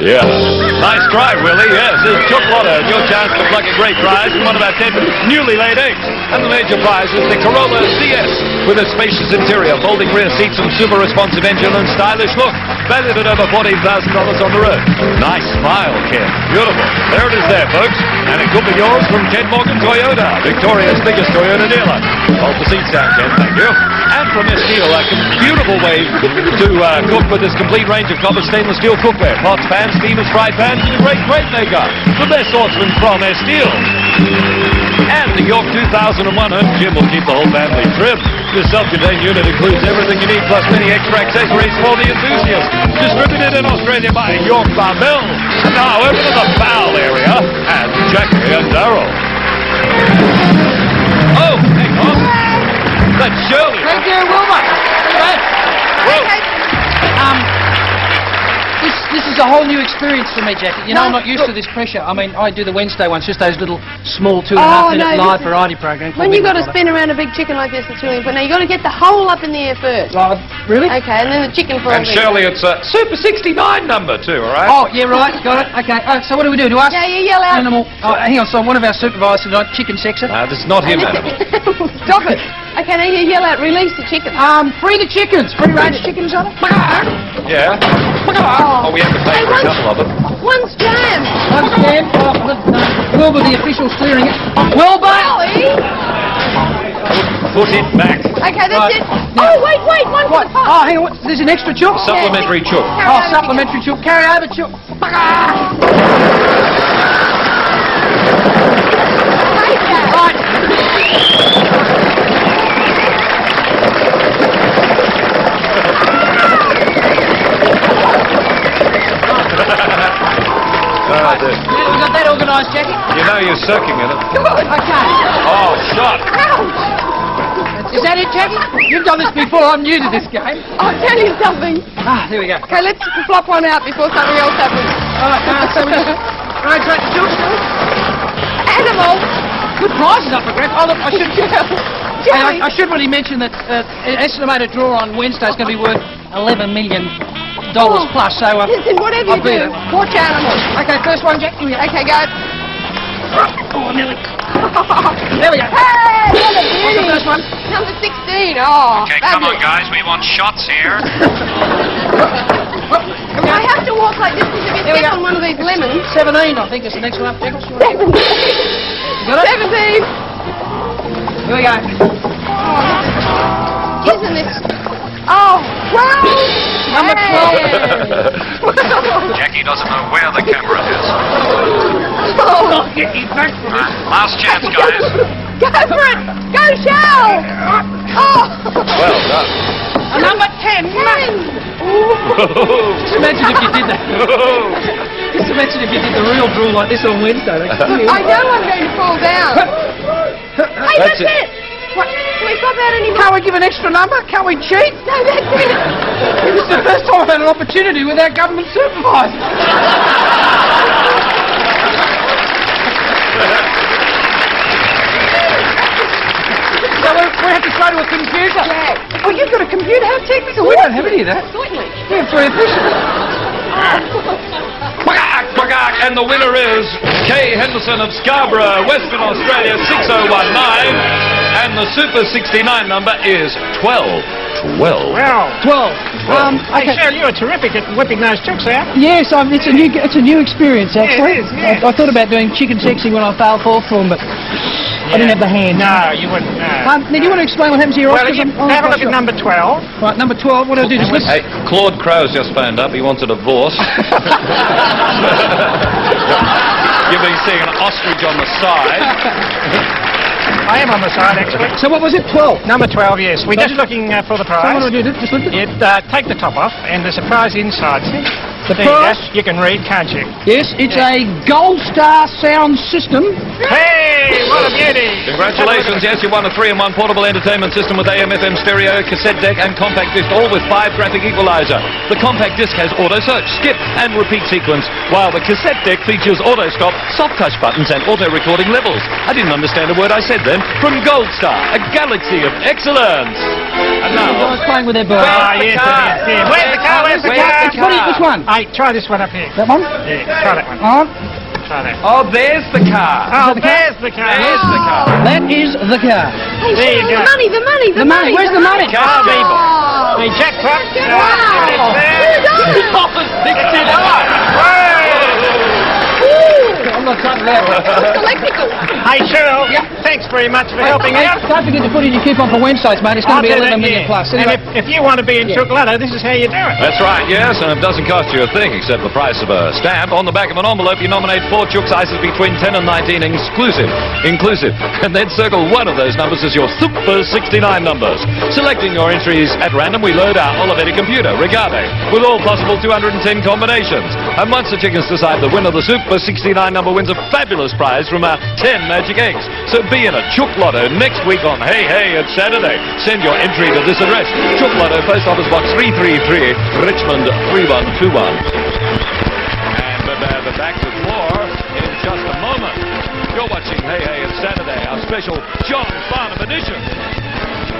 Yeah. Nice try, Willie. Yes, it's Chook Lotto. Uh, your chance to plug a great prize from one of our ten newly laid eggs. And the major prize is the Corolla CS with a spacious interior, folding rear seats, and super responsive engine and stylish look. Valued at over $14,000 on the road. Nice smile, Ken. Beautiful. There it is there, folks. And it could be yours from Ken Morgan Toyota, Victoria's biggest Toyota dealer. Hold the seats down, Ken. Thank you. And from Essteele, a beautiful way to uh, cook with this complete range of copper stainless steel cookware. Pots, pans, steamers, fry pans, and a great crate maker. The best sortsman from Essteele. And the York 2001 home gym will keep the whole family trimmed. This self-contained unit includes everything you need, plus many extra accessories for the enthusiast. Distributed in Australia by York Barbell. Now over to the foul area and Jackie and Daryl. A whole new experience for me, Jackie. You know, I'm not used to this pressure. I mean, I do the Wednesday ones, just those little small two and a half Oh, minute no, live variety programs. When you've got to spin around a big chicken like this, it's really important. Now you've got to get the hole up in the air first. Oh, really? Okay, and then the chicken falls And in. Shirley, it's a Super 69 number too, all right? Oh, yeah, right. Got it. Okay. Uh, so what do we do? Do us? Yeah, you yell out. Animal. Oh, hang on. So one of our supervisors tonight, chicken sexer. Uh, this is not him, animal. Stop it. Okay, now you yell out, release the chicken. Um, free the chickens. Free range chickens on it. Yeah? Oh. oh, we have to pay for a couple of them. One's jammed. One stand. Oh, no, no. Wilbur, the official steering it. Wilbur! Ollie. Put it back. Okay, that's Right. it. Oh, wait, wait, one for What? the pot. Oh, hang on. What? There's an extra chook. Supplementary chook. Carry Oh, supplementary chook. Carry over chook. Take got that organised, Jackie. you know you're sucking in it. Okay. Oh, shot. Is that it, Jackie? You've done this before. I'm new to this game. I'll tell you something. Ah, here we go. Okay, let's flop one out before something else happens. All right, uh, so we just rotate the chook. Animal. Good prizes up for grabs. Oh, look, I should. Hey, I, I should really mention that uh, an estimated draw on Wednesday is going to be worth 11 million dollars plus. So, uh, Listen, whatever I'll you do, watch animals. okay, first one, Jack. Here we go. Okay, go. Oh, nearly. There we go. Hey, what a What's the first one? Number 16. Oh, Okay, come on, guys. We want shots here. I have to walk like this because if There we you step go. on one of these lemons. 17, I think, is the next one up, Jack. You got it? 17. Here we go. Oh, isn't this? Oh, 12. Number Hey. Jackie doesn't know where the camera is. Last chance, guys. go for it. Go, Shirl. Oh. Well done. A number 10. Just imagine if you did that. Just imagine if you did the real draw like this on Wednesday. I know I'm going to fall down. Hey, That's that's, it. it. What? Can we pop out any more? Can't we give an extra number? Can't we cheat? No, that's it. This is the first time I've had an opportunity without government supervisor. So we, we have to go to a computer. Yeah. Oh, you've got a computer? How technical. We don't have any of that. Certainly. We have three officials. Bagak, bagak, and the winner is Kay Henderson of Scarborough, Western Australia, 6019. And the Super 69 number is 12. 12. Well, 12. Um, hey, okay. Shirl, you were terrific at whipping those chooks out. Yes, um, it's a new it's a new experience actually. it is, yeah. I, I thought about doing chicken sexing when I failed fourth form, but I didn't have the hand. No, you wouldn't. No. Um, now, do you want to explain what happens here? well, Ross? 'Cause you I'm- I'm have a not look at number 12. Right, number 12. What do I do? Just listen. Hey, Claude Crow's just phoned up. He wants a divorce. You've been seeing an ostrich on the side. I am on the side, actually. So what was it? 12. Number 12, yes. We're just looking uh, for the So what prize. do I do? Just lift it? You'd uh, take the top off, and the surprise inside. See? So The There you go. You can read, can't you? yes, it's a Gold Star sound system. Hey, what a beauty! Congratulations, yes, you won a 3-in-1 portable entertainment system with AM, FM, stereo, cassette deck and compact disc, all with 5 graphic equalizer. The compact disc has auto search, skip and repeat sequence, while the cassette deck features auto stop, soft touch buttons and auto recording levels. I didn't understand a word I said then. From Gold Star, a galaxy of excellence. And I now, was playing with their bird. Ah, yes, it is. Yeah. Where's the car? Where's the Where's car? the What is this one? Hey, try this one up here. That one? Yeah, try that one. On. Try that. oh, there's the car. Oh, that the car? there's the car. There's the car. That is the car. Hey, There you go. the money, the money, the, The money. Where's the money? Car people. Oh. Hey, jackpot. Wow. Uh, Well done. I'm not trying to laugh. It's electrical. Hey, Cheryl. Thanks very much for helping Hey, out. Don't forget to put in your coupon for Wednesdays, mate. It's going to be do 11 that, million yeah. plus. And Anyway, if, if you want to be in Yeah. Chook Lotto, this is how you do it. That's right, yes, and it doesn't cost you a thing except the price of a stamp. On the back of an envelope, you nominate four chook sizes between 10 and 19, exclusive, inclusive, and then circle one of those numbers as your Super 69 numbers. Selecting your entries at random, we load our Olivetti computer, Regarding, with all possible 210 combinations. And once the chickens decide the winner, the Super 69 number wins a fabulous prize from our 10 magic eggs. So be in a Chook Lotto next week on Hey Hey, it's Saturday. Send your entry to this address, Chook Lotto, Post Office Box 333, Richmond 3121. And uh, back with more in just a moment. You're watching Hey Hey, it's Saturday, our special John Farnham edition.